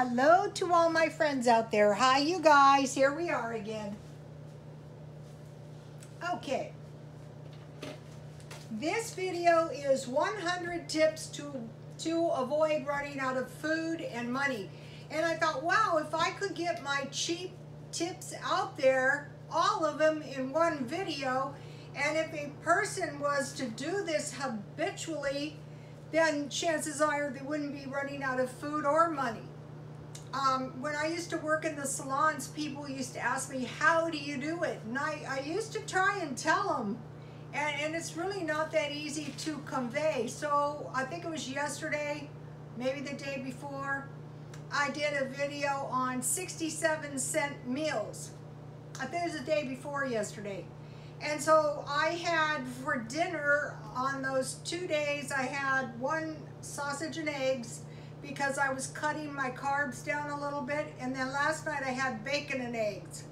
Hello to all my friends out there. Hi, you guys. Here we are again. Okay. This video is 100 tips to, to avoid running out of food and money. And I thought, wow, if I could get my cheap tips out there, all of them in one video, and if a person was to do this habitually, then chances are they wouldn't be running out of food or money. Um, when I used to work in the salons, people used to ask me, how do you do it? And I, I used to try and tell them, and, and it's really not that easy to convey. So I think it was yesterday, maybe the day before, I did a video on 67 cent meals. I think it was the day before yesterday. And so I had for dinner on those two days, I had one sausage and eggs, because I was cutting my carbs down a little bit. And then last night I had bacon and eggs.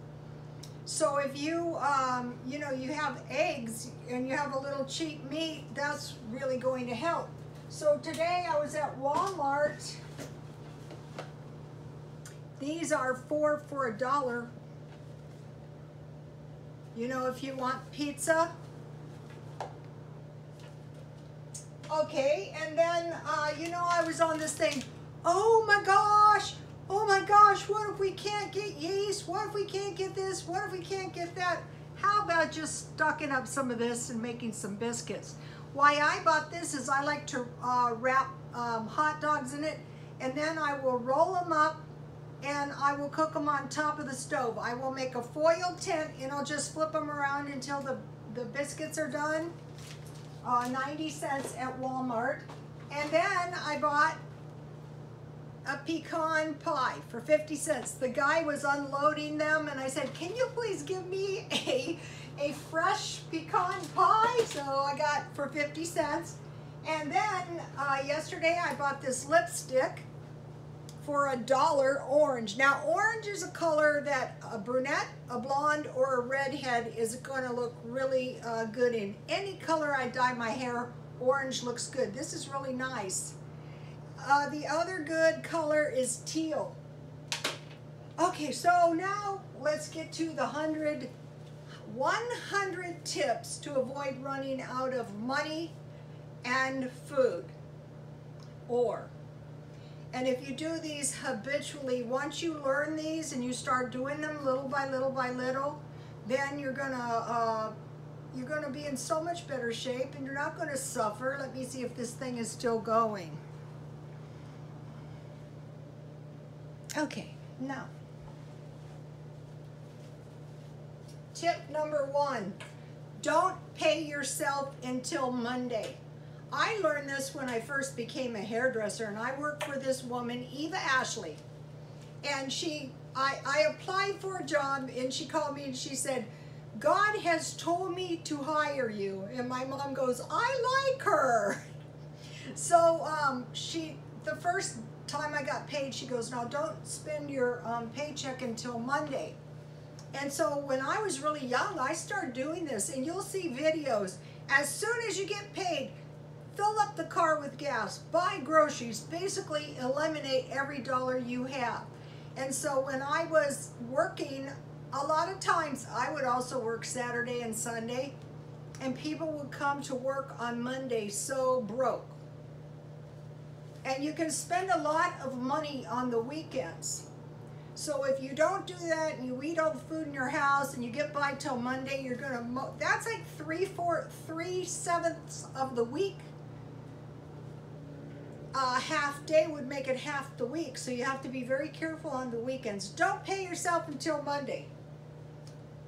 So if you, um, you know, you have eggs and you have a little cheap meat, that's really going to help. So today I was at Walmart. These are four for a dollar. You know, if you want pizza, Okay, and then, uh, you know, I was on this thing. Oh my gosh, oh my gosh, what if we can't get yeast? What if we can't get this? What if we can't get that? How about just stocking up some of this and making some biscuits? Why I bought this is I like to uh, wrap um, hot dogs in it, and then I will roll them up and I will cook them on top of the stove. I will make a foil tent and I'll just flip them around until the, the biscuits are done uh, 90 cents at Walmart. And then I bought a pecan pie for 50 cents. The guy was unloading them and I said, can you please give me a, a fresh pecan pie? So I got for 50 cents. And then uh, yesterday I bought this lipstick for a dollar orange. Now orange is a color that a brunette, a blonde, or a redhead is going to look really uh, good in. Any color I dye my hair, orange looks good. This is really nice. Uh, the other good color is teal. Okay, so now let's get to the 100, 100 tips to avoid running out of money and food. Or and if you do these habitually, once you learn these and you start doing them little by little by little, then you're gonna uh, you're gonna be in so much better shape and you're not gonna suffer. Let me see if this thing is still going. Okay, now. Tip number one, don't pay yourself until Monday. I learned this when I first became a hairdresser and I worked for this woman, Eva Ashley. And she, I, I applied for a job and she called me and she said, God has told me to hire you. And my mom goes, I like her. So um, she, the first time I got paid, she goes, now don't spend your um, paycheck until Monday. And so when I was really young, I started doing this and you'll see videos. As soon as you get paid, fill up the car with gas, buy groceries, basically eliminate every dollar you have. And so when I was working, a lot of times I would also work Saturday and Sunday, and people would come to work on Monday so broke. And you can spend a lot of money on the weekends. So if you don't do that and you eat all the food in your house and you get by till Monday, you're gonna, that's like three, four, three sevenths of the week a half day would make it half the week. So you have to be very careful on the weekends. Don't pay yourself until Monday.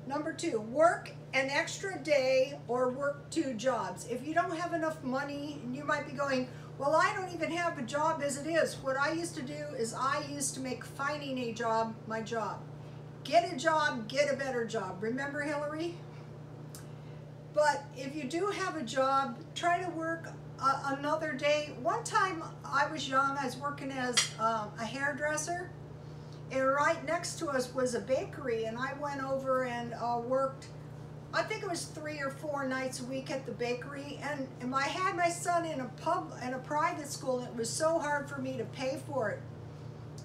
Number two, work an extra day or work two jobs. If you don't have enough money, you might be going, well, I don't even have a job as it is. What I used to do is I used to make finding a job my job. Get a job, get a better job. Remember Hillary? But if you do have a job, try to work another day. One time I was young, I was working as um, a hairdresser, and right next to us was a bakery, and I went over and uh, worked, I think it was three or four nights a week at the bakery, and, and I had my son in a pub, in a private school, and it was so hard for me to pay for it.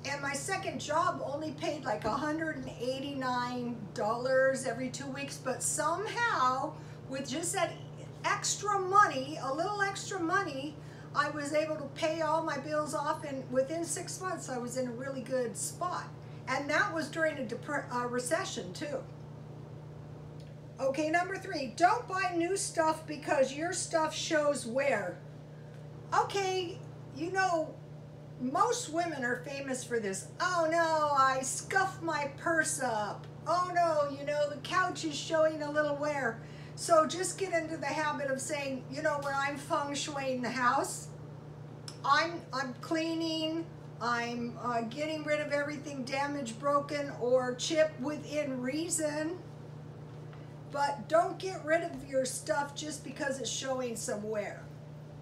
and my second job only paid like $189 every two weeks, but somehow with just that extra money, a little extra money, I was able to pay all my bills off and within six months I was in a really good spot. And that was during a uh, recession too. Okay, number three, don't buy new stuff because your stuff shows wear. Okay, you know, most women are famous for this. Oh no, I scuffed my purse up. Oh no, you know, the couch is showing a little wear. So just get into the habit of saying, you know, when I'm feng shuiing the house, I'm, I'm cleaning, I'm uh, getting rid of everything damaged, broken, or chipped within reason. But don't get rid of your stuff just because it's showing some wear.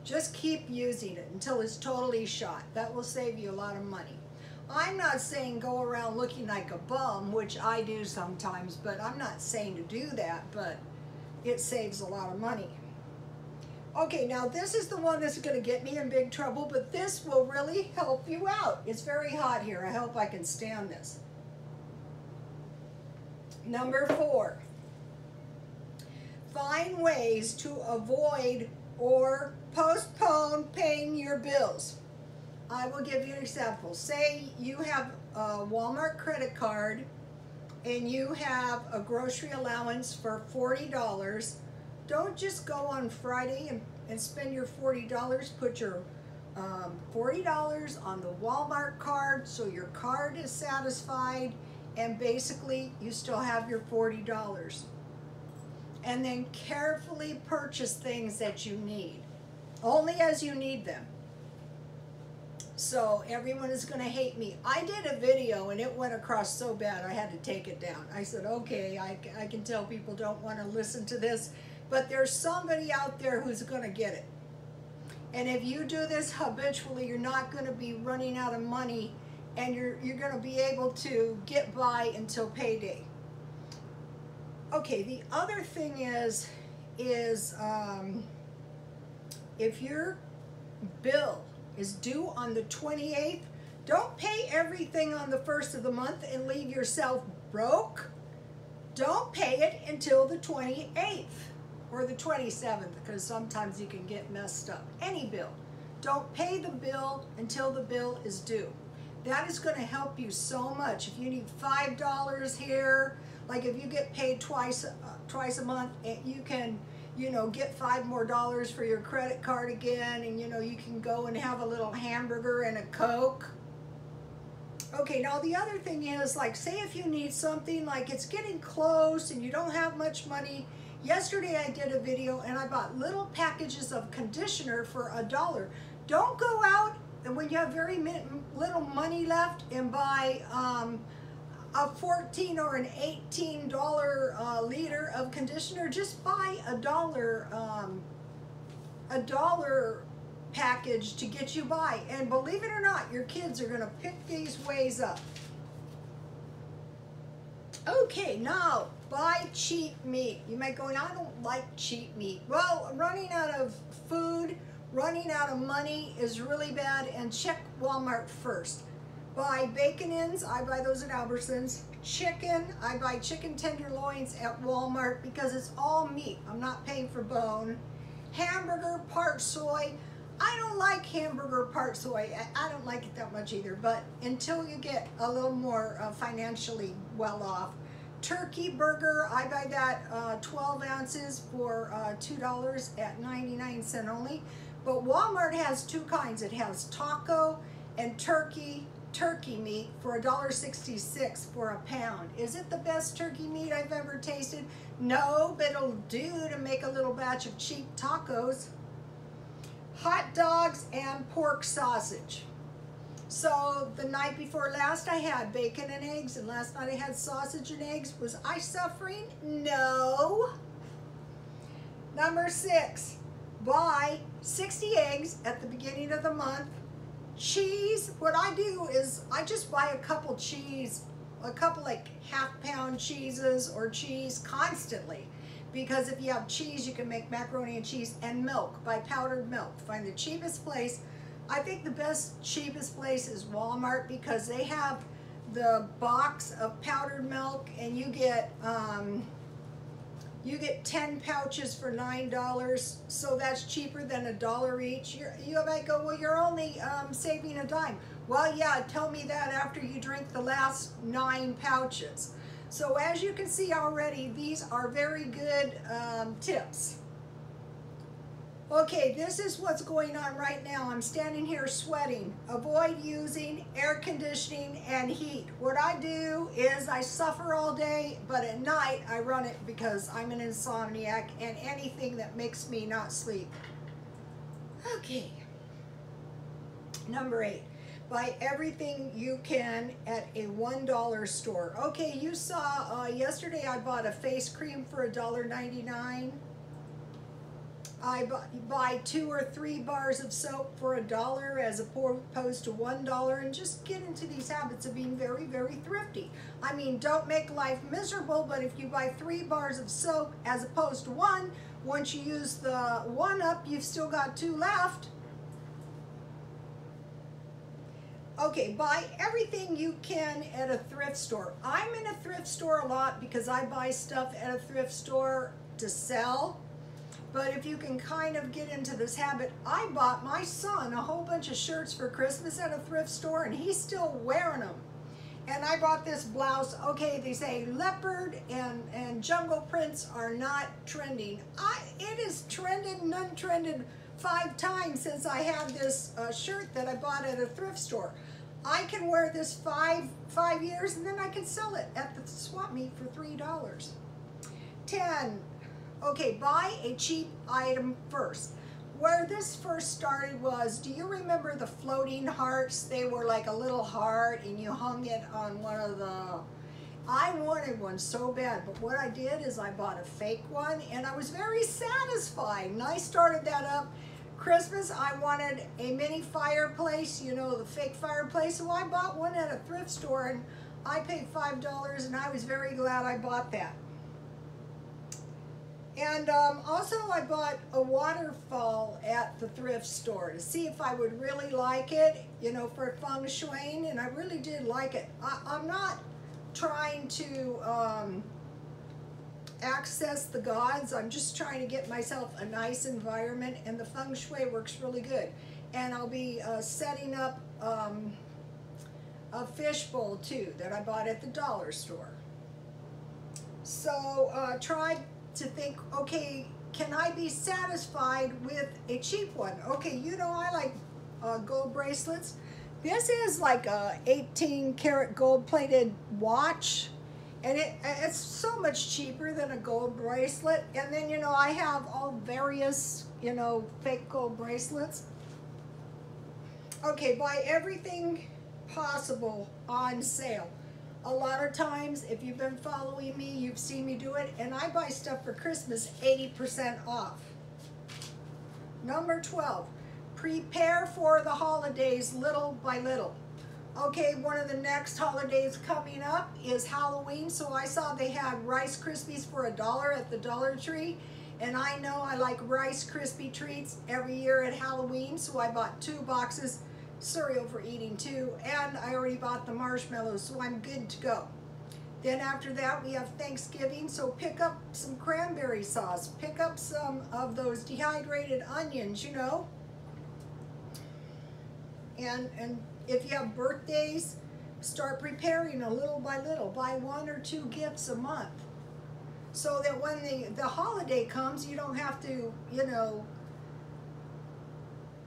Just keep using it until it's totally shot. That will save you a lot of money. I'm not saying go around looking like a bum, which I do sometimes, but I'm not saying to do that, but it saves a lot of money. Okay, now this is the one that's going to get me in big trouble, but this will really help you out. It's very hot here. I hope I can stand this. Number four, find ways to avoid or postpone paying your bills. I will give you an example. Say you have a Walmart credit card and you have a grocery allowance for $40. Don't just go on Friday and, and spend your $40. Put your um, $40 on the Walmart card so your card is satisfied and basically you still have your $40 and then carefully purchase things that you need, only as you need them. So everyone is going to hate me. I did a video and it went across so bad I had to take it down. I said, okay, I, I can tell people don't want to listen to this, but there's somebody out there who's going to get it. And if you do this habitually, you're not going to be running out of money and you're, you're going to be able to get by until payday. Okay, the other thing is, is um, if your bill is due on the 28th, don't pay everything on the first of the month and leave yourself broke. Don't pay it until the 28th or the 27th because sometimes you can get messed up. Any bill. Don't pay the bill until the bill is due. That is going to help you so much. If you need $5 here, like if you get paid twice, uh, twice a month, eh, you can, you know, get five more dollars for your credit card again, and you know, you can go and have a little hamburger and a Coke. Okay, now the other thing is, like, say if you need something, like it's getting close and you don't have much money. Yesterday I did a video and I bought little packages of conditioner for a dollar. Don't go out and when you have very little money left and buy um, a 14 or an 18 dollar uh, liter of conditioner just buy a dollar um, a dollar package to get you by. And believe it or not your kids are going to pick these ways up. Okay now buy cheap meat. You might go I don't like cheap meat. Well running out of food running out of money is really bad and check Walmart first buy bacon ends, I buy those at Albertsons. Chicken, I buy chicken tenderloins at Walmart because it's all meat. I'm not paying for bone. Hamburger, part soy. I don't like hamburger part soy. I don't like it that much either, but until you get a little more uh, financially well off. Turkey burger, I buy that uh, 12 ounces for uh, $2 at 99 cent only. But Walmart has two kinds. It has taco and turkey turkey meat for $1.66 for a pound. Is it the best turkey meat I've ever tasted? No, but it'll do to make a little batch of cheap tacos. Hot dogs and pork sausage. So the night before last I had bacon and eggs and last night I had sausage and eggs. Was I suffering? No. Number six, buy 60 eggs at the beginning of the month cheese, what I do is I just buy a couple cheese, a couple like half pound cheeses or cheese constantly. Because if you have cheese, you can make macaroni and cheese and milk, buy powdered milk. Find the cheapest place. I think the best, cheapest place is Walmart because they have the box of powdered milk and you get um, you get 10 pouches for $9, so that's cheaper than a dollar each. You're, you might go, well, you're only um, saving a dime. Well, yeah, tell me that after you drink the last nine pouches. So as you can see already, these are very good um, tips. Okay, this is what's going on right now. I'm standing here sweating. Avoid using air conditioning and heat. What I do is I suffer all day, but at night I run it because I'm an insomniac and anything that makes me not sleep. Okay. Number eight, buy everything you can at a $1 store. Okay, you saw uh, yesterday I bought a face cream for $1.99. I buy two or three bars of soap for a dollar as opposed to one dollar and just get into these habits of being very, very thrifty. I mean, don't make life miserable, but if you buy three bars of soap as opposed to one, once you use the one up, you've still got two left. Okay, buy everything you can at a thrift store. I'm in a thrift store a lot because I buy stuff at a thrift store to sell but if you can kind of get into this habit, I bought my son a whole bunch of shirts for Christmas at a thrift store and he's still wearing them. And I bought this blouse. Okay, they say leopard and, and jungle prints are not trending. I, it is trended and untrended five times since I had this uh, shirt that I bought at a thrift store. I can wear this five, five years and then I can sell it at the swap meet for $3. 10, Okay, buy a cheap item first. Where this first started was, do you remember the floating hearts? They were like a little heart and you hung it on one of the, I wanted one so bad, but what I did is I bought a fake one and I was very satisfied. And I started that up. Christmas, I wanted a mini fireplace, you know, the fake fireplace. So I bought one at a thrift store and I paid $5 and I was very glad I bought that. And um, also I bought a waterfall at the thrift store to see if I would really like it, you know, for feng shui, and I really did like it. I, am not trying to um, access the gods, I'm just trying to get myself a nice environment, and the feng shui works really good. And I'll be uh, setting up um, a fishbowl too that I bought at the dollar store. So uh, try to think, okay, can I be satisfied with a cheap one? Okay, you know I like uh, gold bracelets. This is like a 18 karat gold plated watch and it, it's so much cheaper than a gold bracelet. And then, you know, I have all various, you know, fake gold bracelets. Okay, buy everything possible on sale. A lot of times, if you've been following me, you've seen me do it, and I buy stuff for Christmas 80% off. Number 12, prepare for the holidays little by little. Okay, one of the next holidays coming up is Halloween, so I saw they had Rice Krispies for a dollar at the Dollar Tree, and I know I like Rice Krispie treats every year at Halloween, so I bought two boxes cereal for eating too, and I already bought the marshmallows, so I'm good to go. Then after that, we have Thanksgiving, so pick up some cranberry sauce. Pick up some of those dehydrated onions, you know. And, and if you have birthdays, start preparing a little by little. Buy one or two gifts a month. So that when the, the holiday comes, you don't have to, you know,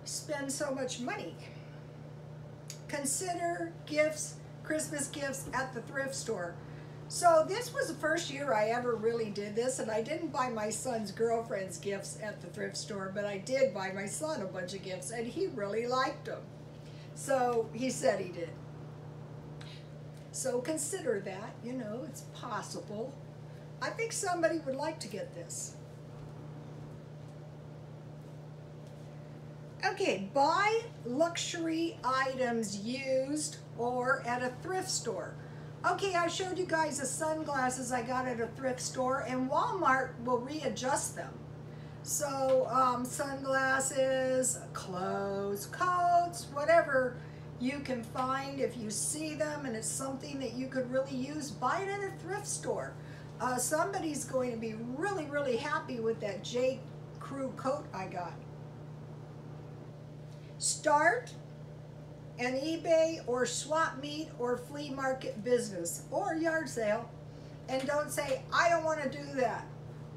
spend so much money. Consider gifts, Christmas gifts at the thrift store. So this was the first year I ever really did this, and I didn't buy my son's girlfriend's gifts at the thrift store, but I did buy my son a bunch of gifts, and he really liked them. So he said he did. So consider that, you know, it's possible. I think somebody would like to get this. Okay, buy luxury items used or at a thrift store. Okay, I showed you guys the sunglasses I got at a thrift store and Walmart will readjust them. So um, sunglasses, clothes, coats, whatever you can find if you see them and it's something that you could really use, buy it at a thrift store. Uh, somebody's going to be really, really happy with that J. Crew coat I got. Start an eBay or swap meet or flea market business or yard sale and don't say, I don't want to do that.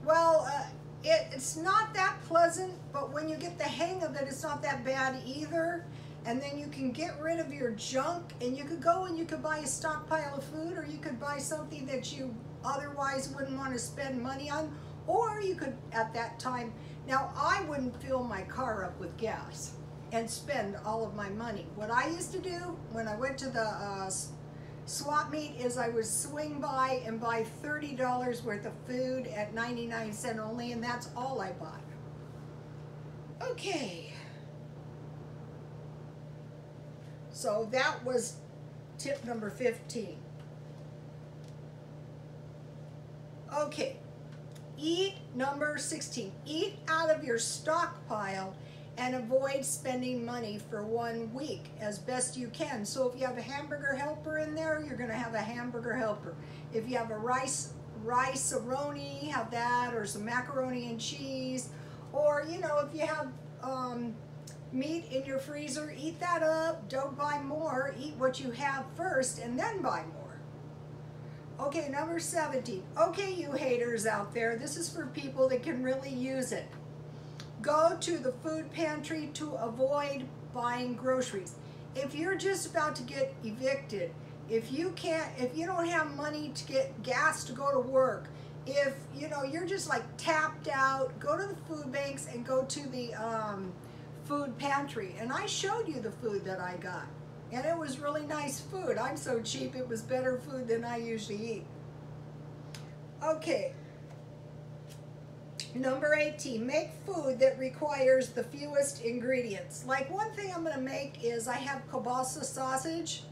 Well, uh, it, it's not that pleasant, but when you get the hang of it, it's not that bad either. And then you can get rid of your junk and you could go and you could buy a stockpile of food or you could buy something that you otherwise wouldn't want to spend money on. Or you could, at that time, now I wouldn't fill my car up with gas and spend all of my money. What I used to do when I went to the uh, swap meet is I would swing by and buy $30 worth of food at 99 cent only and that's all I bought. Okay. So that was tip number 15. Okay, eat number 16. Eat out of your stockpile and avoid spending money for one week as best you can. So if you have a hamburger helper in there, you're gonna have a hamburger helper. If you have a rice Rice-A-Roni, have that, or some macaroni and cheese, or you know, if you have um, meat in your freezer, eat that up, don't buy more, eat what you have first and then buy more. Okay, number 17. Okay, you haters out there, this is for people that can really use it. Go to the food pantry to avoid buying groceries. If you're just about to get evicted, if you can't, if you don't have money to get gas to go to work, if you know you're just like tapped out, go to the food banks and go to the um, food pantry. And I showed you the food that I got. And it was really nice food. I'm so cheap, it was better food than I usually eat. Okay, Number 18, make food that requires the fewest ingredients. Like one thing I'm gonna make is I have kielbasa sausage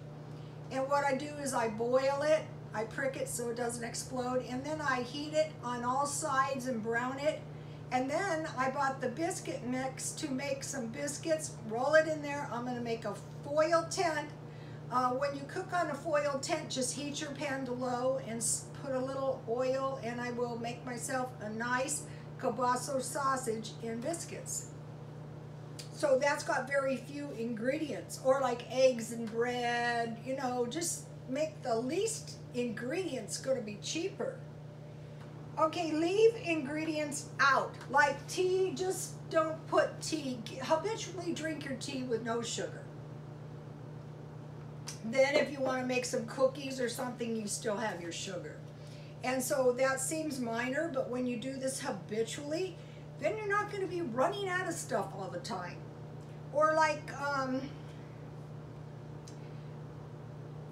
and what I do is I boil it, I prick it so it doesn't explode and then I heat it on all sides and brown it and then I bought the biscuit mix to make some biscuits, roll it in there. I'm gonna make a foil tent. Uh, when you cook on a foil tent, just heat your pan to low and put a little oil and I will make myself a nice kielbasa sausage and biscuits. So that's got very few ingredients, or like eggs and bread, you know, just make the least ingredients going to be cheaper. Okay, leave ingredients out. Like tea, just don't put tea. Habitually drink your tea with no sugar. Then if you want to make some cookies or something, you still have your sugar. And so that seems minor, but when you do this habitually, then you're not going to be running out of stuff all the time. Or like, um,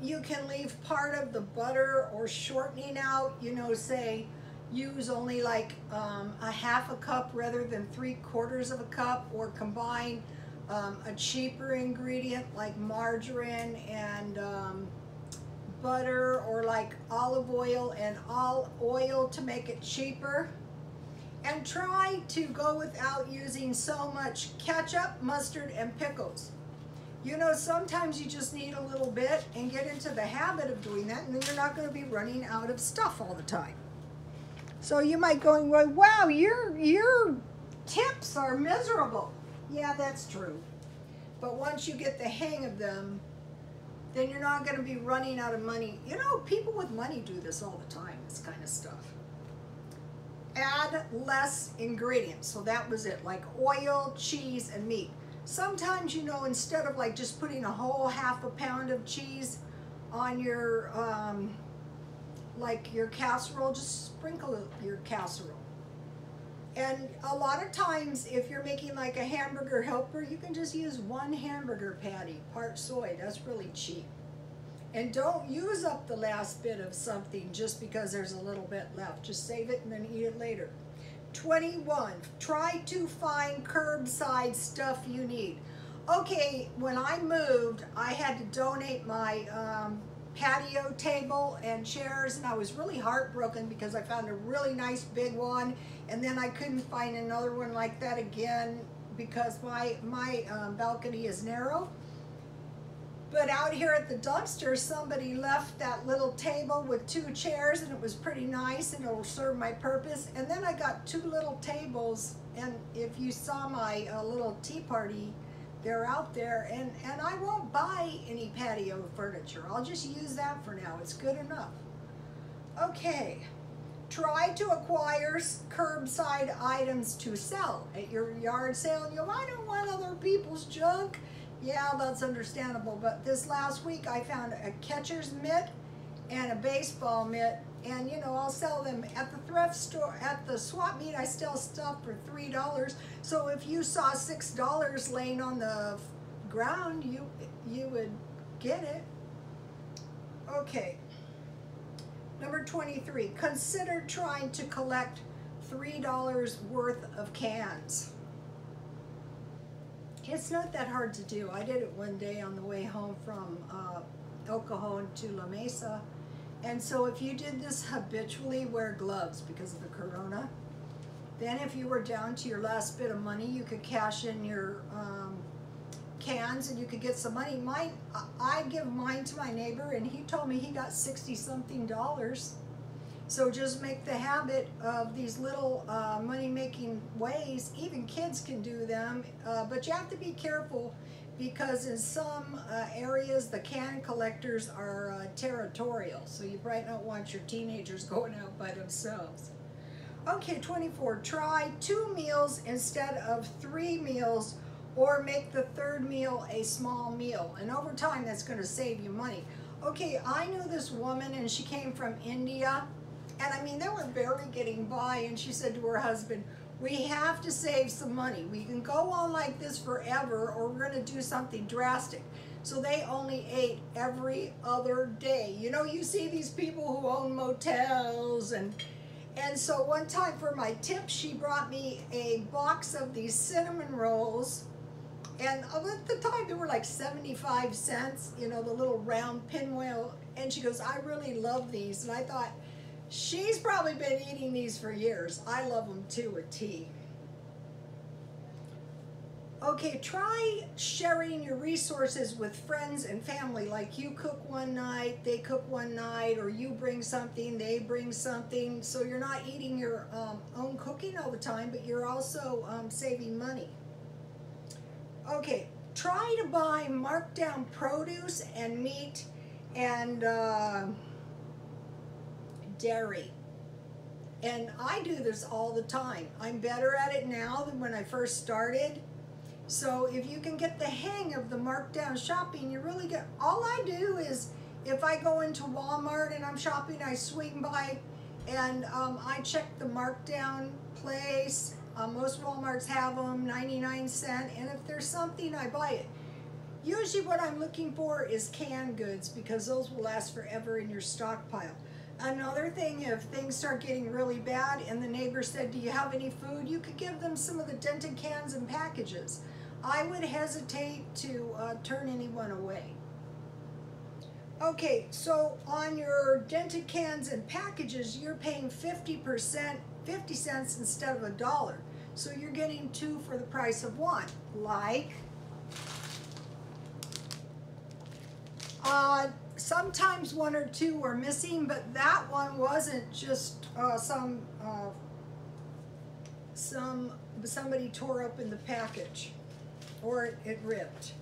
you can leave part of the butter or shortening out, you know, say, use only like um, a half a cup rather than three quarters of a cup, or combine um, a cheaper ingredient like margarine and um, butter or like olive oil and all oil to make it cheaper. And try to go without using so much ketchup, mustard, and pickles. You know, sometimes you just need a little bit and get into the habit of doing that and then you're not going to be running out of stuff all the time. So you might going, well, wow, your, your tips are miserable. Yeah, that's true. But once you get the hang of them, then you're not going to be running out of money. You know, people with money do this all the time, this kind of stuff. Add less ingredients. So that was it, like oil, cheese, and meat. Sometimes, you know, instead of like just putting a whole half a pound of cheese on your, um, like your casserole, just sprinkle your casserole. And a lot of times, if you're making like a hamburger helper, you can just use one hamburger patty, part soy. That's really cheap. And don't use up the last bit of something just because there's a little bit left. Just save it and then eat it later. 21, try to find curbside stuff you need. Okay, when I moved, I had to donate my um, patio table and chairs and I was really heartbroken because I found a really nice big one and then I couldn't find another one like that again because my my um, balcony is narrow but out here at the dumpster somebody left that little table with two chairs and it was pretty nice and it'll serve my purpose and then I got two little tables and if you saw my uh, little tea party they're out there and, and I won't buy any patio furniture. I'll just use that for now. It's good enough. Okay, try to acquire curbside items to sell at your yard sale. You I don't want other people's junk. Yeah, that's understandable. But this last week I found a catcher's mitt and a baseball mitt and you know I'll sell them at the thrift store at the swap meet I sell stuff for three dollars so if you saw six dollars laying on the ground you you would get it okay number 23 consider trying to collect three dollars worth of cans. It's not that hard to do. I did it one day on the way home from uh, El Cajon to La Mesa. And so if you did this habitually, wear gloves because of the corona. Then if you were down to your last bit of money, you could cash in your um, cans and you could get some money. Mine, I give mine to my neighbor and he told me he got 60 something dollars. So just make the habit of these little uh, money making ways. Even kids can do them, uh, but you have to be careful because in some uh, areas the can collectors are uh, territorial, so you might not want your teenagers going out by themselves. Okay, 24, try two meals instead of three meals or make the third meal a small meal. And over time, that's gonna save you money. Okay, I knew this woman and she came from India. And I mean, they were barely getting by and she said to her husband, we have to save some money. We can go on like this forever or we're going to do something drastic. So they only ate every other day. You know, you see these people who own motels and and so one time for my tip, she brought me a box of these cinnamon rolls. And at the time, they were like 75 cents, you know, the little round pinwheel. And she goes, I really love these. And I thought, She's probably been eating these for years. I love them too with tea. Okay, try sharing your resources with friends and family. Like you cook one night, they cook one night, or you bring something, they bring something. So you're not eating your um, own cooking all the time, but you're also um, saving money. Okay, try to buy markdown produce and meat and uh, dairy. And I do this all the time. I'm better at it now than when I first started. So if you can get the hang of the markdown shopping, you really get, all I do is if I go into Walmart and I'm shopping, I swing by and um, I check the markdown place. Uh, most Walmarts have them, 99 cent, and if there's something, I buy it. Usually what I'm looking for is canned goods because those will last forever in your stockpile. Another thing, if things start getting really bad and the neighbor said, do you have any food? You could give them some of the dented cans and packages. I would hesitate to uh, turn anyone away. Okay, so on your dented cans and packages, you're paying 50%, 50 cents instead of a dollar. So you're getting two for the price of one. Like, uh, sometimes one or two were missing, but that one wasn't just uh, some uh, some somebody tore up in the package or it, it ripped.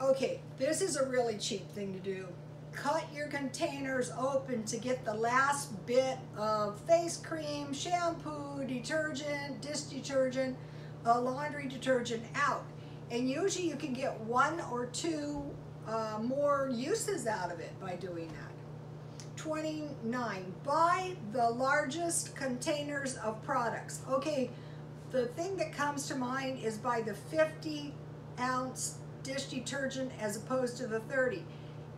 Okay, this is a really cheap thing to do. Cut your containers open to get the last bit of face cream, shampoo, detergent, dish detergent, uh, laundry detergent out. And usually you can get one or two uh, more uses out of it by doing that. 29, buy the largest containers of products. Okay, the thing that comes to mind is buy the 50 ounce dish detergent as opposed to the 30.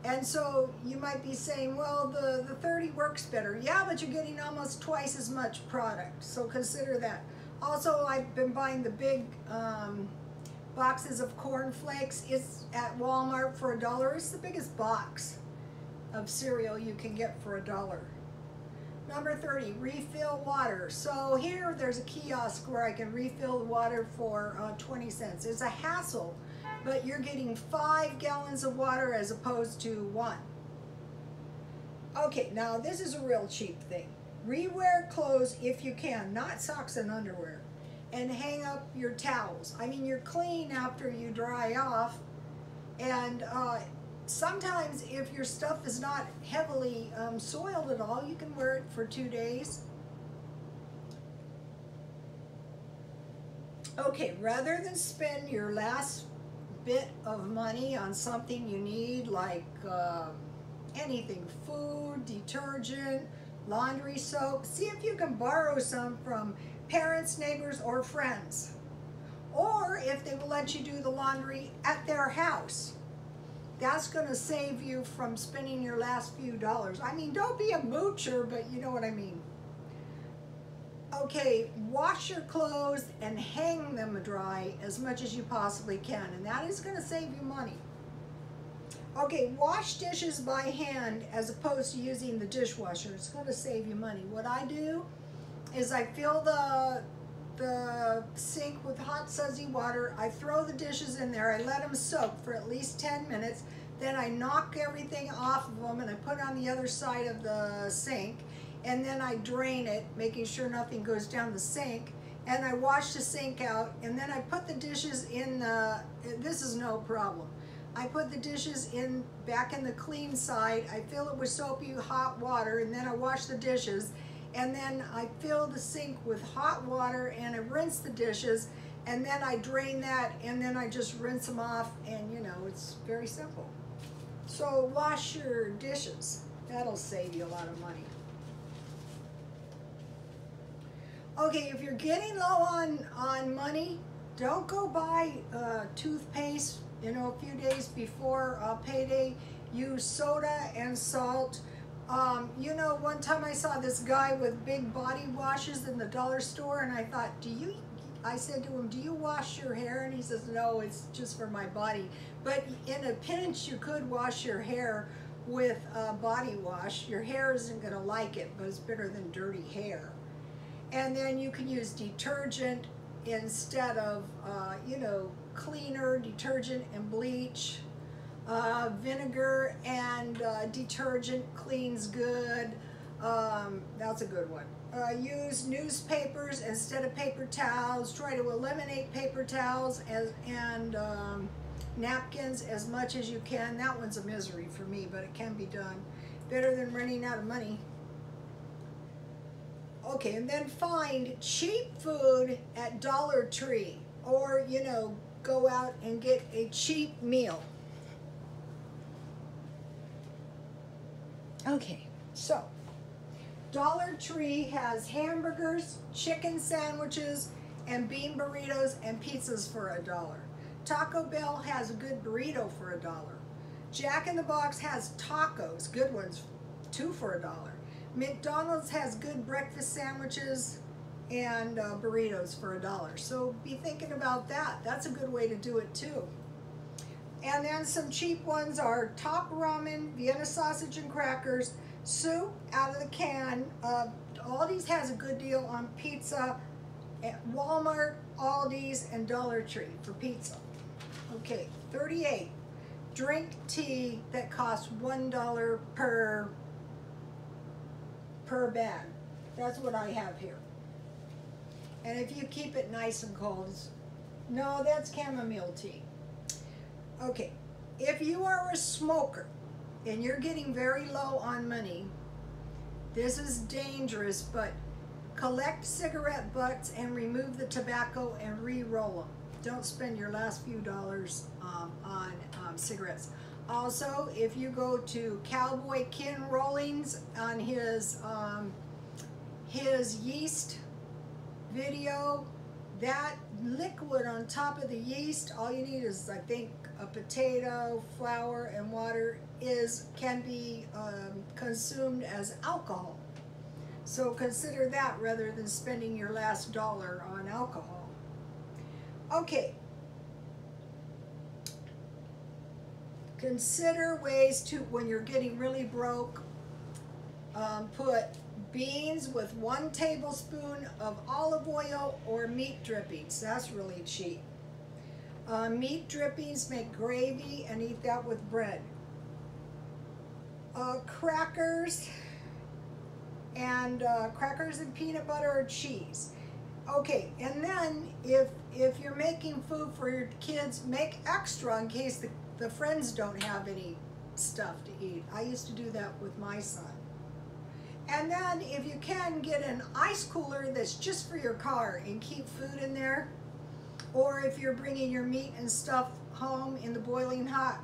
And so you might be saying, well, the, the 30 works better. Yeah, but you're getting almost twice as much product, so consider that. Also, I've been buying the big um, boxes of corn flakes. It's at Walmart for a dollar. It's the biggest box of cereal you can get for a dollar. Number 30, refill water. So here there's a kiosk where I can refill the water for uh, 20 cents. It's a hassle, but you're getting five gallons of water as opposed to one. Okay, now this is a real cheap thing. Rewear clothes if you can, not socks and underwear. And hang up your towels. I mean, you're clean after you dry off. And uh, sometimes if your stuff is not heavily um, soiled at all, you can wear it for two days. Okay, rather than spend your last bit of money on something you need like uh, anything, food, detergent, laundry soap, see if you can borrow some from parents, neighbors, or friends. Or if they will let you do the laundry at their house. That's going to save you from spending your last few dollars. I mean, don't be a moocher, but you know what I mean. Okay, wash your clothes and hang them dry as much as you possibly can, and that is going to save you money. Okay, wash dishes by hand as opposed to using the dishwasher. It's going to save you money. What I do is I fill the the sink with hot sudsy water. I throw the dishes in there. I let them soak for at least 10 minutes. Then I knock everything off of them and I put it on the other side of the sink. And then I drain it, making sure nothing goes down the sink. And I wash the sink out. And then I put the dishes in the, this is no problem. I put the dishes in back in the clean side. I fill it with soapy hot water and then I wash the dishes and then I fill the sink with hot water and I rinse the dishes and then I drain that and then I just rinse them off and you know it's very simple. So wash your dishes. That'll save you a lot of money. Okay, if you're getting low on, on money, don't go buy uh, toothpaste, you know, a few days before uh, payday. Use soda and salt. Um, you know, one time I saw this guy with big body washes in the dollar store and I thought, do you, I said to him, do you wash your hair? And he says, no, it's just for my body. But in a pinch, you could wash your hair with a body wash. Your hair isn't going to like it, but it's better than dirty hair. And then you can use detergent instead of, uh, you know, cleaner, detergent and bleach. Uh, vinegar and uh, detergent cleans good. Um, that's a good one. Uh, use newspapers instead of paper towels. Try to eliminate paper towels as, and um, napkins as much as you can. That one's a misery for me, but it can be done. Better than running out of money. Okay, and then find cheap food at Dollar Tree or, you know, go out and get a cheap meal. Okay, so Dollar Tree has hamburgers, chicken sandwiches, and bean burritos and pizzas for a dollar. Taco Bell has a good burrito for a dollar. Jack in the Box has tacos, good ones, two for a dollar. McDonald's has good breakfast sandwiches and uh, burritos for a dollar. So be thinking about that. That's a good way to do it too. And then some cheap ones are Top Ramen, Vienna sausage and crackers, soup out of the can. Uh, Aldi's has a good deal on pizza. At Walmart, Aldi's, and Dollar Tree for pizza. Okay, 38. Drink tea that costs $1 per, per bag. That's what I have here. And if you keep it nice and cold, no, that's chamomile tea. Okay, if you are a smoker and you're getting very low on money, this is dangerous, but collect cigarette butts and remove the tobacco and re-roll them. Don't spend your last few dollars um, on um, cigarettes. Also, if you go to Cowboy Kent Rollins on his um, his yeast video, that liquid on top of the yeast, all you need is, I think, a potato, flour, and water is can be um, consumed as alcohol. So consider that rather than spending your last dollar on alcohol. Okay, consider ways to, when you're getting really broke, um, put beans with one tablespoon of olive oil or meat drippings. That's really cheap. Uh, meat drippings make gravy and eat that with bread. Uh, crackers and uh, crackers and peanut butter or cheese. Okay, and then if if you're making food for your kids, make extra in case the, the friends don't have any stuff to eat. I used to do that with my son. And then if you can, get an ice cooler that's just for your car and keep food in there. Or if you're bringing your meat and stuff home in the boiling hot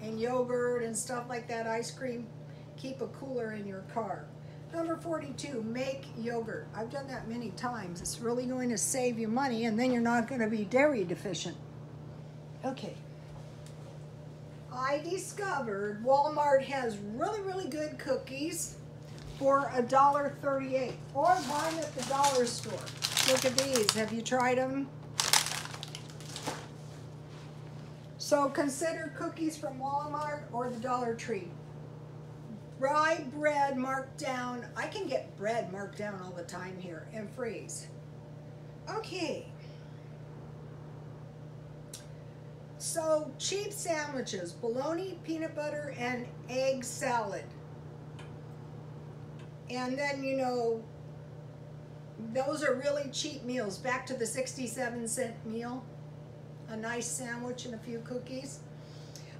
and yogurt and stuff like that, ice cream, keep a cooler in your car. Number 42, make yogurt. I've done that many times. It's really going to save you money and then you're not going to be dairy deficient. Okay. I discovered Walmart has really, really good cookies for $1.38 or buy them at the dollar store. Look at these. Have you tried them? So consider cookies from Walmart or the Dollar Tree rye bread marked down. I can get bread marked down all the time here and freeze. Okay. So cheap sandwiches, bologna, peanut butter, and egg salad. And then, you know, those are really cheap meals. Back to the 67 cent meal. A nice sandwich and a few cookies.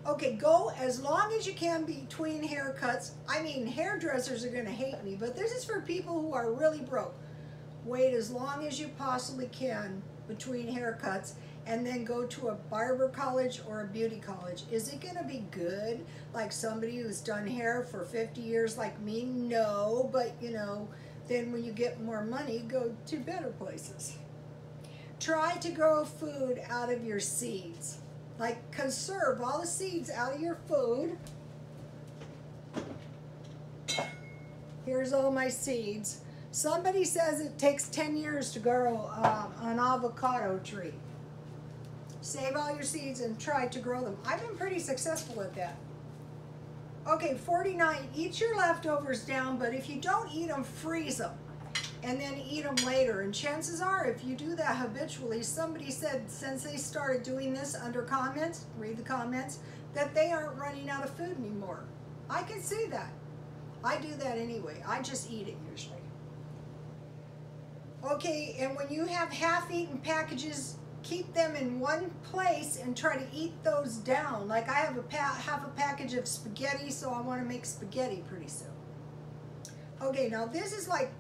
Okay, go as long as you can between haircuts. I mean, hairdressers are going to hate me, but this is for people who are really broke. Wait as long as you possibly can between haircuts and then go to a barber college or a beauty college. Is it going to be good like somebody who's done hair for 50 years like me? No, but you know, then when you get more money, go to better places. Try to grow food out of your seeds. Like conserve all the seeds out of your food. Here's all my seeds. Somebody says it takes 10 years to grow um, an avocado tree. Save all your seeds and try to grow them. I've been pretty successful at that. Okay, 49, eat your leftovers down, but if you don't eat them, freeze them and then eat them later. And chances are, if you do that habitually, somebody said since they started doing this under comments, read the comments, that they aren't running out of food anymore. I can see that. I do that anyway. I just eat it usually. Okay, and when you have half-eaten packages, keep them in one place and try to eat those down. Like I have a half a package of spaghetti, so I want to make spaghetti pretty soon. Okay, now this is like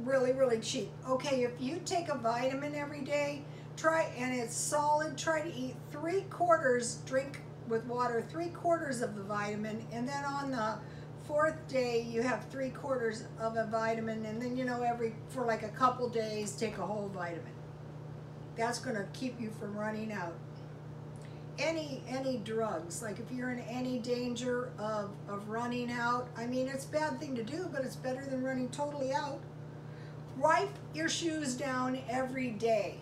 really, really cheap. Okay, if you take a vitamin every day, try, and it's solid, try to eat three quarters, drink with water, three quarters of the vitamin, and then on the fourth day, you have three quarters of a vitamin, and then, you know, every, for like a couple days, take a whole vitamin. That's gonna keep you from running out. Any, any drugs, like if you're in any danger of, of running out, I mean, it's a bad thing to do, but it's better than running totally out. Wipe your shoes down every day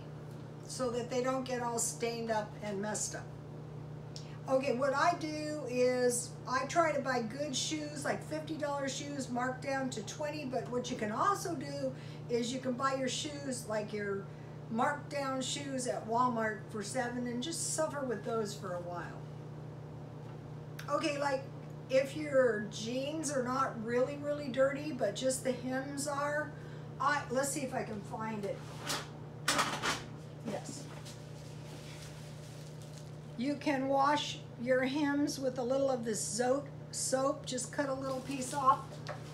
so that they don't get all stained up and messed up. Okay, what I do is I try to buy good shoes, like $50 shoes marked down to 20, but what you can also do is you can buy your shoes, like your marked down shoes at Walmart for seven and just suffer with those for a while. Okay, like if your jeans are not really, really dirty, but just the hems are, I, let's see if I can find it. Yes. You can wash your hems with a little of this Zote soap. Just cut a little piece off.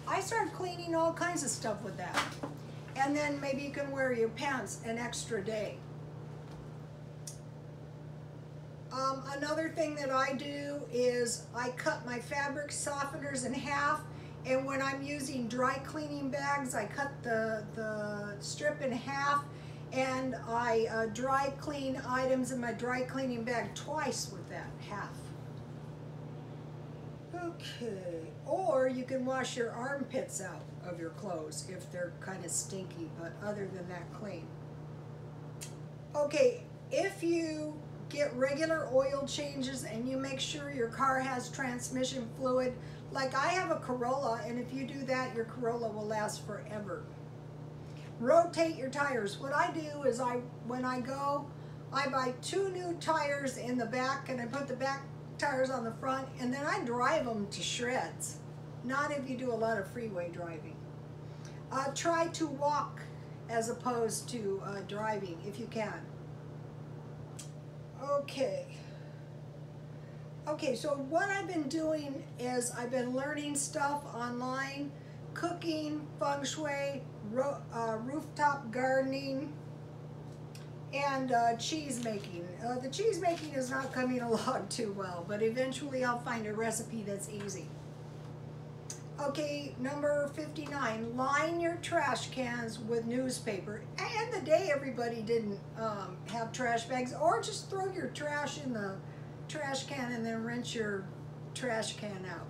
I started cleaning all kinds of stuff with that. And then maybe you can wear your pants an extra day. Um, another thing that I do is I cut my fabric softeners in half and when I'm using dry cleaning bags, I cut the, the strip in half and I uh, dry clean items in my dry cleaning bag twice with that half. Okay, or you can wash your armpits out of your clothes if they're kind of stinky, but other than that, clean. Okay, if you get regular oil changes and you make sure your car has transmission fluid. Like I have a Corolla and if you do that, your Corolla will last forever. Rotate your tires. What I do is I, when I go, I buy two new tires in the back and I put the back tires on the front and then I drive them to shreds. Not if you do a lot of freeway driving. Uh, try to walk as opposed to uh, driving if you can. Okay. Okay, so what I've been doing is I've been learning stuff online, cooking, feng shui, ro uh, rooftop gardening, and uh, cheese making. Uh, the cheese making is not coming along too well, but eventually I'll find a recipe that's easy. Okay, number 59, line your trash cans with newspaper. And the day everybody didn't um, have trash bags, or just throw your trash in the trash can and then rinse your trash can out.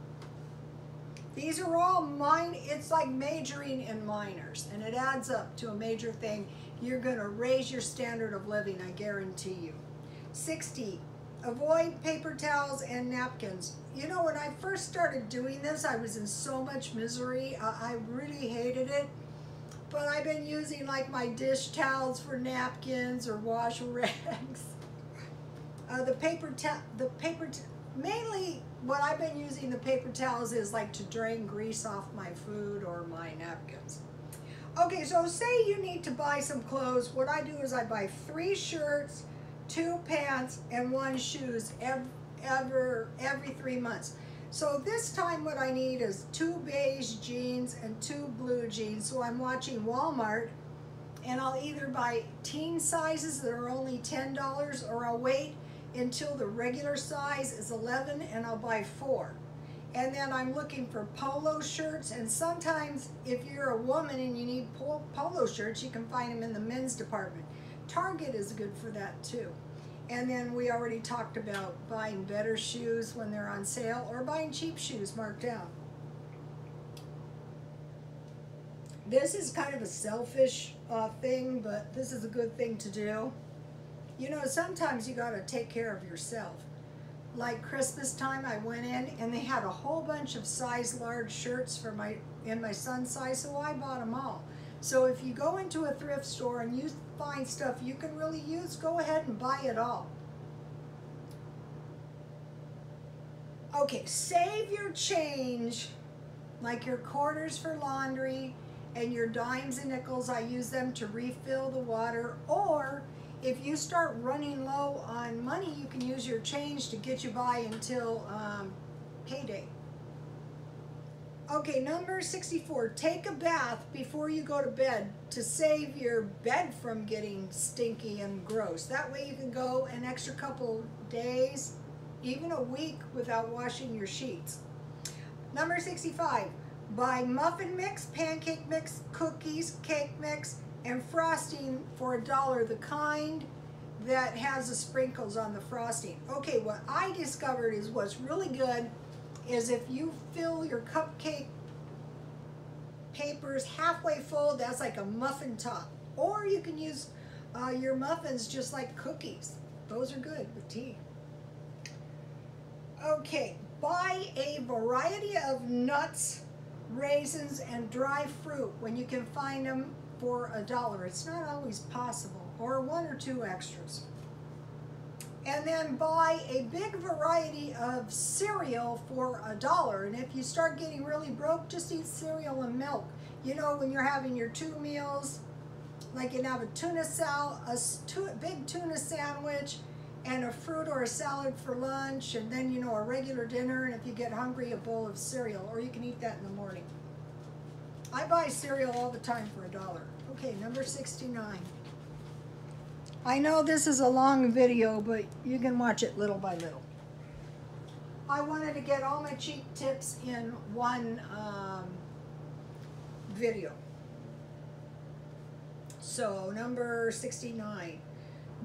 These are all mine, it's like majoring in minors, and it adds up to a major thing. You're gonna raise your standard of living, I guarantee you. 60, avoid paper towels and napkins. You know, when I first started doing this, I was in so much misery. I, I really hated it. But I've been using like my dish towels for napkins or wash rags. Uh, the paper towel, the paper, mainly what I've been using the paper towels is like to drain grease off my food or my napkins. Okay, so say you need to buy some clothes. What I do is I buy three shirts, two pants, and one shoes every, ever, every three months. So this time what I need is two beige jeans and two blue jeans. So I'm watching Walmart and I'll either buy teen sizes that are only $10 or I'll wait until the regular size is 11 and I'll buy four. And then I'm looking for polo shirts and sometimes if you're a woman and you need polo shirts, you can find them in the men's department. Target is good for that too. And then we already talked about buying better shoes when they're on sale or buying cheap shoes marked down. This is kind of a selfish uh, thing, but this is a good thing to do. You know, sometimes you got to take care of yourself. Like Christmas time, I went in and they had a whole bunch of size large shirts for my in my son's size, so I bought them all. So if you go into a thrift store and you find stuff you can really use, go ahead and buy it all. Okay, save your change, like your quarters for laundry and your dimes and nickels, I use them to refill the water, or if you start running low on money, you can use your change to get you by until um, payday. Okay, number 64, take a bath before you go to bed to save your bed from getting stinky and gross. That way you can go an extra couple days, even a week without washing your sheets. Number 65, buy muffin mix, pancake mix, cookies, cake mix, and frosting for a dollar, the kind that has the sprinkles on the frosting. Okay, what I discovered is what's really good is if you fill your cupcake papers halfway full, that's like a muffin top. Or you can use uh, your muffins just like cookies. Those are good with tea. Okay, buy a variety of nuts, raisins, and dry fruit when you can find them for a dollar. It's not always possible, or one or two extras and then buy a big variety of cereal for a dollar. And if you start getting really broke, just eat cereal and milk. You know, when you're having your two meals, like you can have a tuna sal, a big tuna sandwich, and a fruit or a salad for lunch, and then, you know, a regular dinner, and if you get hungry, a bowl of cereal, or you can eat that in the morning. I buy cereal all the time for a dollar. Okay, number 69. I know this is a long video, but you can watch it little by little. I wanted to get all my cheap tips in one um, video. So number 69,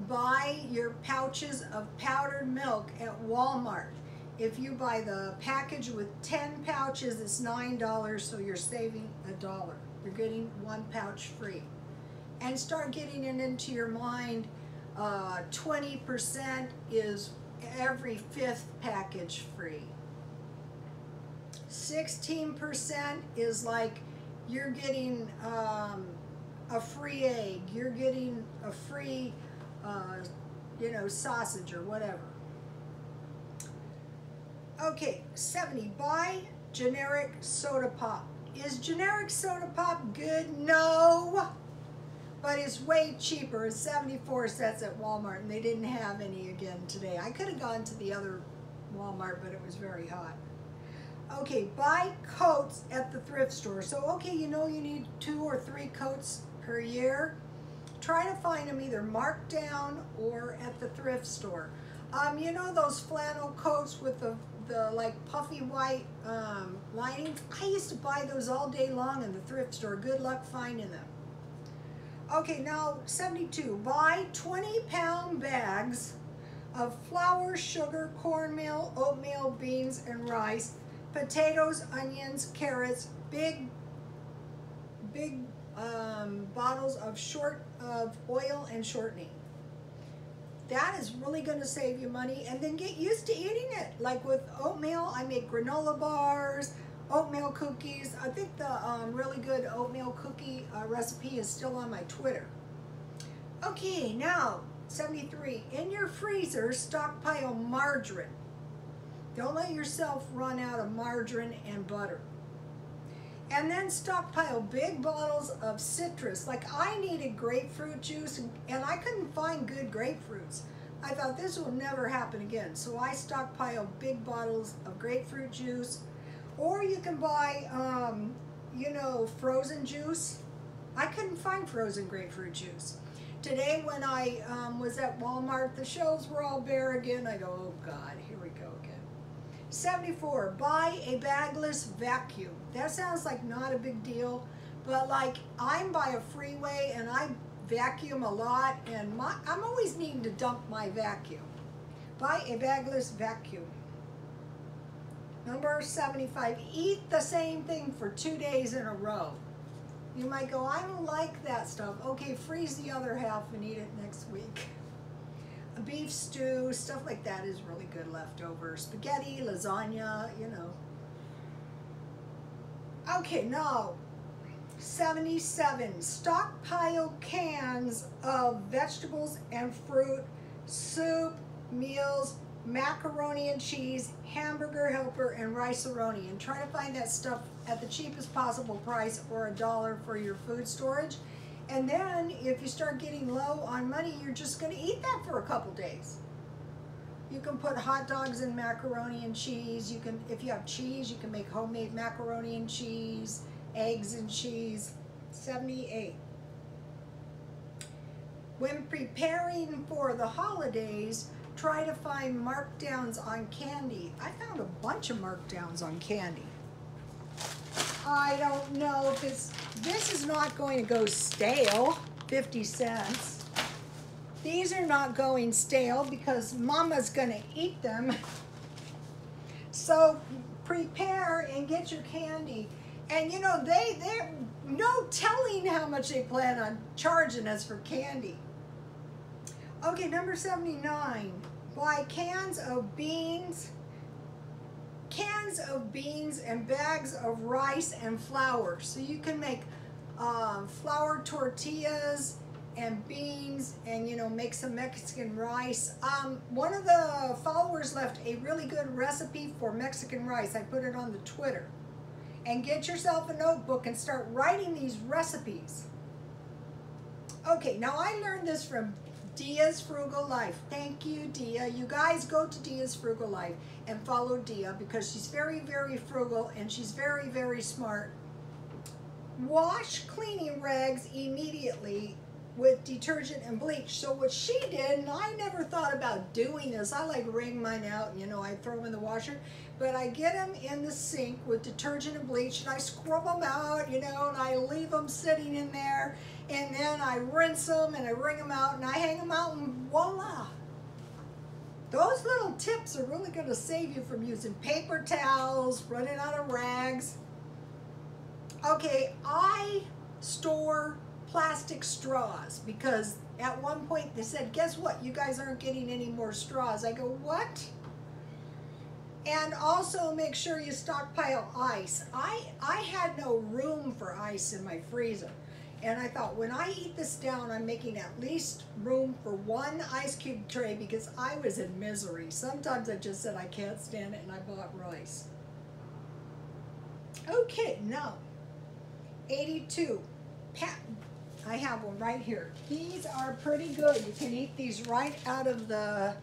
buy your pouches of powdered milk at Walmart. If you buy the package with 10 pouches, it's $9, so you're saving a dollar. You're getting one pouch free and start getting it into your mind Uh, 20% is every fifth package free. 16% is like you're getting um, a free egg, you're getting a free, uh, you know, sausage or whatever. Okay, 70, buy generic soda pop. Is generic soda pop good? No, but it's way cheaper. It's 74 cents at Walmart and they didn't have any again today. I could have gone to the other Walmart, but it was very hot. Okay, buy coats at the thrift store. So, okay, you know you need two or three coats per year. Try to find them either marked down or at the thrift store. Um, you know those flannel coats with the, the like puffy white um, linings? I used to buy those all day long in the thrift store. Good luck finding them. Okay, now 72. Buy 20 pound bags of flour, sugar, cornmeal, oatmeal, beans, and rice potatoes, onions, carrots, big, big um, bottles of short of oil and shortening. That is really going to save you money and then get used to eating it. Like with oatmeal, I make granola bars, oatmeal cookies. I think the um, really good oatmeal cookie uh, recipe is still on my Twitter. Okay, now 73. In your freezer, stockpile margarine. Don't let yourself run out of margarine and butter. And then stockpile big bottles of citrus. Like I needed grapefruit juice and I couldn't find good grapefruits. I thought this will never happen again. So I stockpile big bottles of grapefruit juice. Or you can buy, um, you know, frozen juice. I couldn't find frozen grapefruit juice. Today when I um, was at Walmart, the shelves were all bare again. I go, oh God, here we go again. 74, buy a bagless vacuum. That sounds like not a big deal, but like I'm by a freeway and I vacuum a lot and my, I'm always needing to dump my vacuum. Buy a bagless vacuum. Number 75, eat the same thing for two days in a row. You might go, I don't like that stuff. Okay, freeze the other half and eat it next week. A beef stew, stuff like that is really good leftover. Spaghetti, lasagna, you know. Okay, now, 77. Stockpile cans of vegetables and fruit, soup, meals, macaroni and cheese, hamburger helper, and rice-a-roni. And try to find that stuff at the cheapest possible price or a dollar for your food storage. And then if you start getting low on money, you're just going to eat that for a couple days. You can put hot dogs and macaroni and cheese. You can, if you have cheese, you can make homemade macaroni and cheese, eggs and cheese. 78. When preparing for the holidays, try to find markdowns on candy. I found a bunch of markdowns on candy. I don't know if it's, this is not going to go stale, 50 cents. These are not going stale because mama's gonna eat them. So prepare and get your candy. And you know, they, they're no telling how much they plan on charging us for candy. Okay, number 79, buy cans of beans, cans of beans and bags of rice and flour. So you can make um, flour tortillas and beans and you know make some Mexican rice. Um, one of the followers left a really good recipe for Mexican rice. I put it on the Twitter. And get yourself a notebook and start writing these recipes. Okay, now I learned this from Dia's Frugal Life. Thank you, Dia. You guys go to Dia's Frugal Life and follow Dia because she's very, very frugal and she's very, very smart. Wash cleaning rags immediately with detergent and bleach. So what she did, and I never thought about doing this, I like wring mine out, you know, I throw them in the washer, but I get them in the sink with detergent and bleach, and I scrub them out, you know, and I leave them sitting in there, and then I rinse them, and I wring them out, and I hang them out, and voila. Those little tips are really going to save you from using paper towels, running out of rags. Okay, I store plastic straws because at one point they said, guess what? You guys aren't getting any more straws. I go, what? And also make sure you stockpile ice. I, I had no room for ice in my freezer. And I thought, when I eat this down, I'm making at least room for one ice cube tray because I was in misery. Sometimes I just said I can't stand it and I bought rice. Okay, now, 82. Pat, I have one right here. These are pretty good. You can eat these right out of the,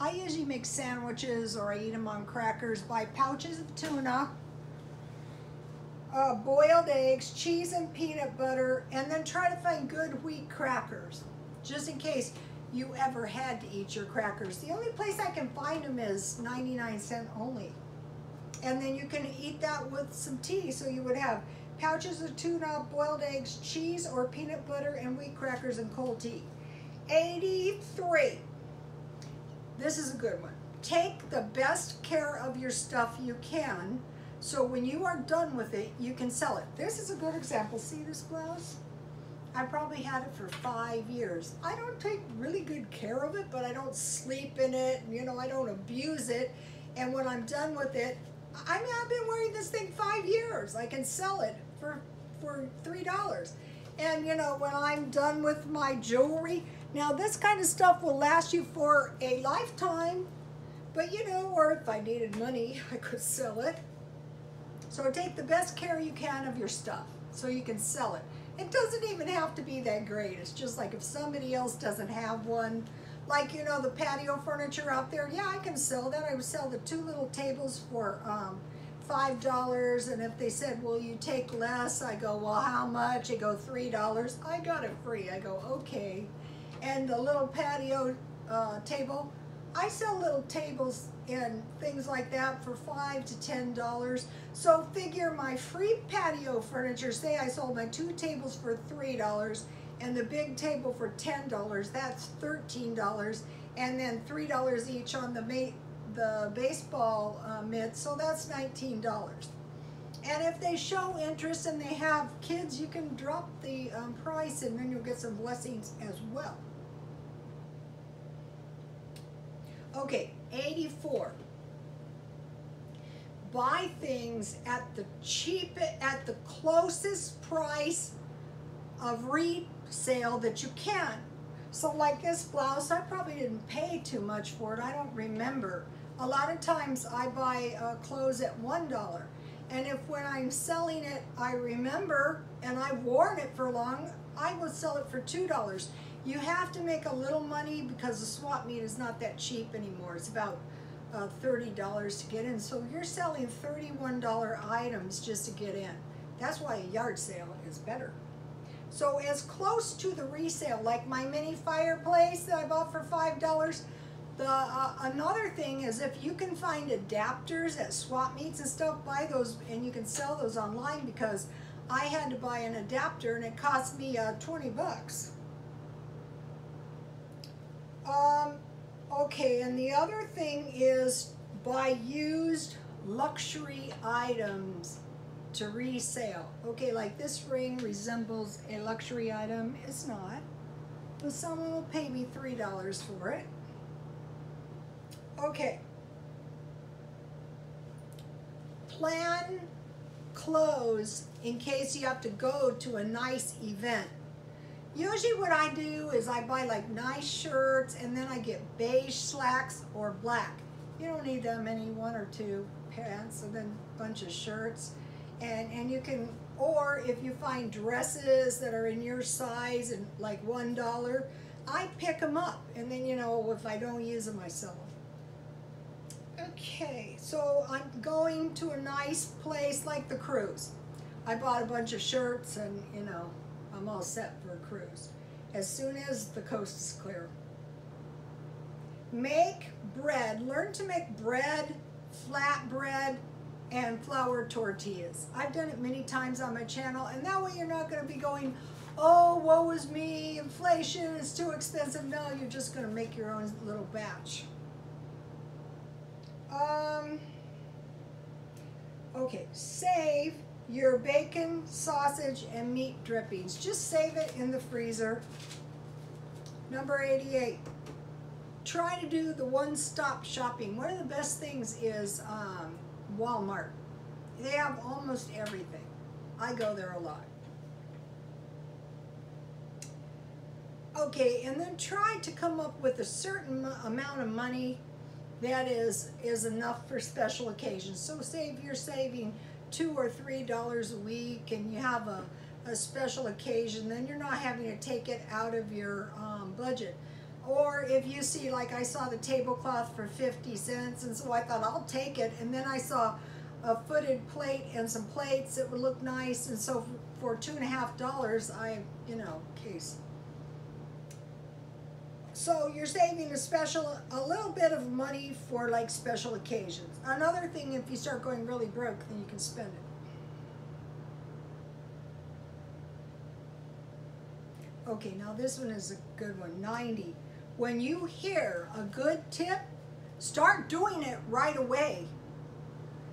I usually make sandwiches or I eat them on crackers. Buy pouches of tuna, uh, boiled eggs, cheese and peanut butter, and then try to find good wheat crackers, just in case you ever had to eat your crackers. The only place I can find them is 99 cent only. And then you can eat that with some tea. So you would have pouches of tuna, boiled eggs, cheese or peanut butter, and wheat crackers and cold tea. 83. This is a good one. Take the best care of your stuff you can so when you are done with it, you can sell it. This is a good example. See this blouse? I probably had it for five years. I don't take really good care of it, but I don't sleep in it. You know, I don't abuse it. And when I'm done with it, I mean, I've been wearing this thing five years. I can sell it for, for $3. And you know, when I'm done with my jewelry, now this kind of stuff will last you for a lifetime, but you know, or if I needed money, I could sell it. So take the best care you can of your stuff so you can sell it. It doesn't even have to be that great. It's just like if somebody else doesn't have one, like, you know, the patio furniture out there, yeah, I can sell that. I would sell the two little tables for um, $5. And if they said, well, you take less, I go, well, how much? I go, $3. I got it free. I go, okay. And the little patio uh, table, I sell little tables and things like that for five to ten dollars. So figure my free patio furniture, say I sold my two tables for three dollars and the big table for ten dollars, that's thirteen dollars, and then three dollars each on the the baseball uh, so that's nineteen dollars. And if they show interest and they have kids, you can drop the um, price and then you'll get some blessings as well. Okay, 84. Buy things at the cheapest, at the closest price of resale that you can. So like this blouse, I probably didn't pay too much for it. I don't remember. A lot of times I buy uh, clothes at $1. And if when I'm selling it, I remember and I've worn it for long, I will sell it for $2. You have to make a little money because the swap meet is not that cheap anymore. It's about uh, $30 to get in. So you're selling $31 items just to get in. That's why a yard sale is better. So as close to the resale, like my mini fireplace that I bought for $5, the uh, another thing is if you can find adapters at swap meets and stuff, buy those and you can sell those online because I had to buy an adapter and it cost me uh, 20 bucks. Um, okay, and the other thing is buy used luxury items to resale. Okay, like this ring resembles a luxury item. It's not. But someone will pay me $3 for it. Okay. Plan clothes in case you have to go to a nice event. Usually what I do is I buy like nice shirts and then I get beige slacks or black. You don't need that many, one or two pants and then a bunch of shirts. And, and you can, or if you find dresses that are in your size and like $1, I pick them up. And then, you know, if I don't use them, I sell them. Okay, so I'm going to a nice place like the cruise. I bought a bunch of shirts and, you know, I'm all set for a cruise. As soon as the coast is clear. Make bread. Learn to make bread, flat bread, and flour tortillas. I've done it many times on my channel, and that way you're not going to be going, oh, woe is me, inflation is too expensive. No, you're just going to make your own little batch. Um, okay, save your bacon, sausage, and meat drippings. Just save it in the freezer. Number 88. Try to do the one-stop shopping. One of the best things is um, Walmart. They have almost everything. I go there a lot. Okay, and then try to come up with a certain amount of money that is is enough for special occasions. So say if you're saving two or three dollars a week and you have a, a special occasion, then you're not having to take it out of your um, budget. Or if you see, like I saw the tablecloth for 50 cents, and so I thought I'll take it, and then I saw a footed plate and some plates that would look nice, and so for two and a half dollars, I, you know, case. So you're saving a special, a little bit of money for like special occasions. Another thing, if you start going really broke, then you can spend it. Okay, now this one is a good one, 90. When you hear a good tip, start doing it right away.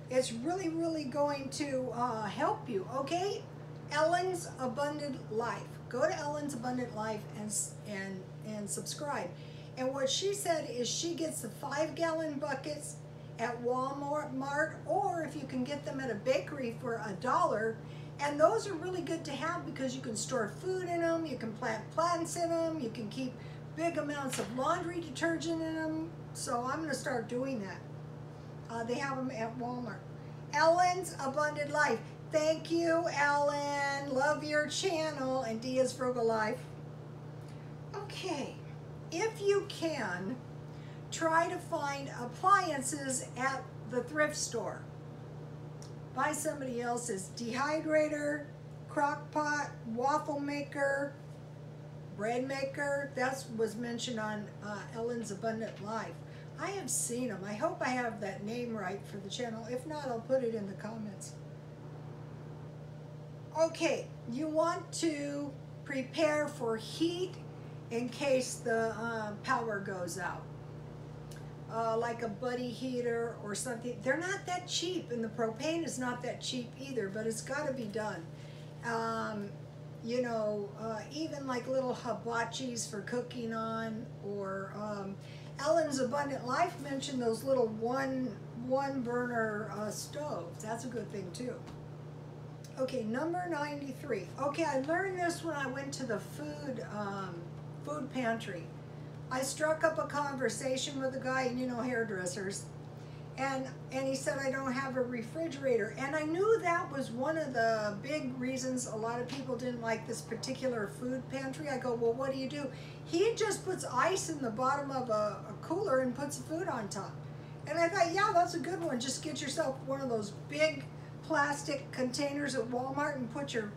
It's really, really going to uh, help you, okay? Ellen's Abundant Life. Go to Ellen's Abundant Life and, and, and subscribe. And what she said is she gets the five gallon buckets at Walmart or if you can get them at a bakery for a dollar. And those are really good to have because you can store food in them, you can plant plants in them, you can keep big amounts of laundry detergent in them. So I'm going to start doing that. Uh, they have them at Walmart. Ellen's Abundant Life. Thank you, Ellen. Love your channel and Dia's Frugal Life. Okay, if you can, try to find appliances at the thrift store. Buy somebody else's dehydrator, crock pot, waffle maker, bread maker. That was mentioned on uh, Ellen's Abundant Life. I have seen them. I hope I have that name right for the channel. If not, I'll put it in the comments. Okay, you want to prepare for heat in case the uh, power goes out. Uh, like a buddy heater or something. They're not that cheap, and the propane is not that cheap either, but it's got to be done. Um, you know, uh, even like little hibachis for cooking on, or um, Ellen's Abundant Life mentioned those little one one burner uh, stoves. That's a good thing too. Okay, number 93. Okay, I learned this when I went to the food um, food pantry. I struck up a conversation with a guy, and you know hairdressers, and and he said I don't have a refrigerator, and I knew that was one of the big reasons a lot of people didn't like this particular food pantry. I go, well, what do you do? He just puts ice in the bottom of a, a cooler and puts food on top. And I thought, yeah, that's a good one. Just get yourself one of those big plastic containers at Walmart and put your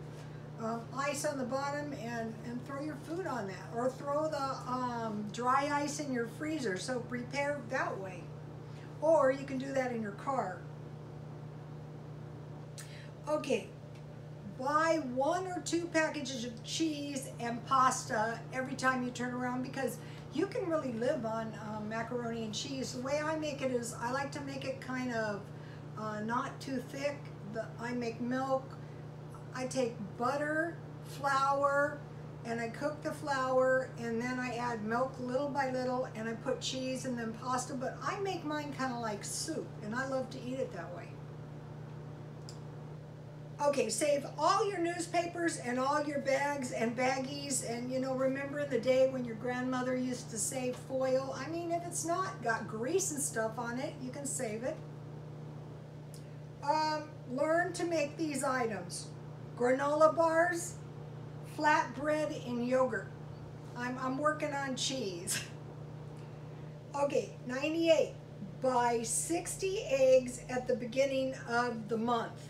um, ice on the bottom and, and throw your food on that. Or throw the um, dry ice in your freezer, so prepare that way. Or you can do that in your car. Okay, buy one or two packages of cheese and pasta every time you turn around because you can really live on um, macaroni and cheese. The way I make it is I like to make it kind of uh, not too thick. The, I make milk, I take butter, flour, and I cook the flour and then I add milk little by little and I put cheese and then pasta, but I make mine kind of like soup and I love to eat it that way. Okay, save all your newspapers and all your bags and baggies and you know, remember the day when your grandmother used to save foil? I mean, if it's not got grease and stuff on it, you can save it. Um, learn to make these items granola bars, flatbread, and yogurt. I'm, I'm working on cheese. Okay, 98. Buy 60 eggs at the beginning of the month.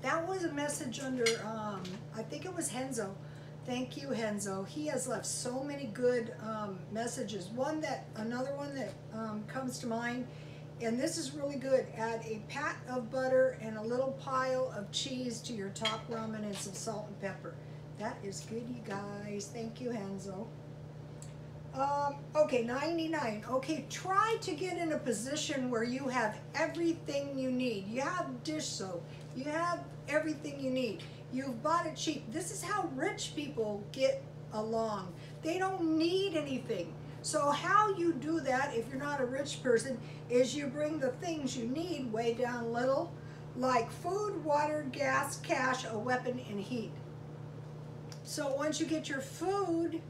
That was a message under, um, I think it was Henzo. Thank you, Henzo. He has left so many good um, messages. One that, another one that um, comes to mind and this is really good. Add a pat of butter and a little pile of cheese to your top ramen and some salt and pepper. That is good, you guys. Thank you, Hanzo. Um, okay, 99. Okay, try to get in a position where you have everything you need. You have dish soap. You have everything you need. You've bought it cheap. This is how rich people get along. They don't need anything. So how you do that if you're not a rich person is you bring the things you need way down little, like food, water, gas, cash, a weapon, and heat. So once you get your food,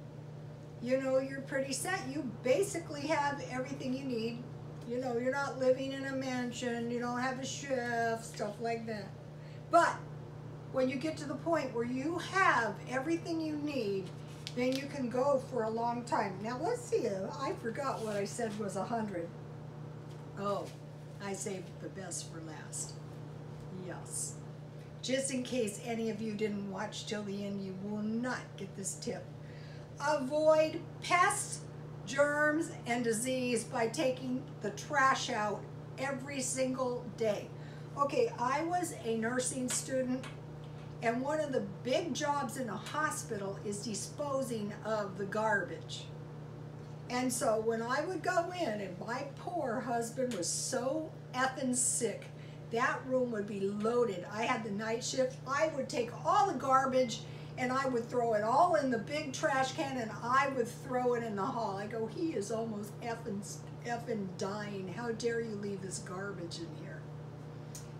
you know, you're pretty set. You basically have everything you need. You know, you're not living in a mansion, you don't have a chef, stuff like that. But when you get to the point where you have everything you need, then you can go for a long time. Now let's see, uh, I forgot what I said was a hundred. Oh, I saved the best for last. Yes. Just in case any of you didn't watch till the end, you will not get this tip. Avoid pests, germs, and disease by taking the trash out every single day. Okay, I was a nursing student and one of the big jobs in a hospital is disposing of the garbage. And so when I would go in and my poor husband was so effing sick, that room would be loaded. I had the night shift. I would take all the garbage and I would throw it all in the big trash can and I would throw it in the hall. I go, he is almost effing, effing dying. How dare you leave this garbage in here?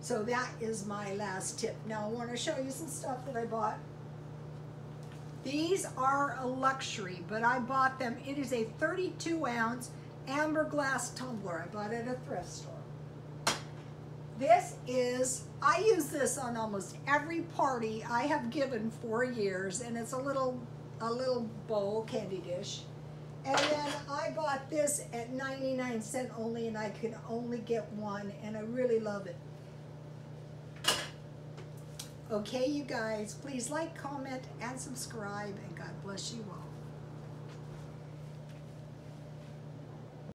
So that is my last tip. Now I want to show you some stuff that I bought. These are a luxury, but I bought them. It is a 32 ounce amber glass tumbler. I bought it at a thrift store. This is, I use this on almost every party I have given for years, and it's a little, a little bowl candy dish. And then I bought this at 99 cent only, and I could only get one, and I really love it. Okay, you guys, please like, comment, and subscribe, and God bless you all.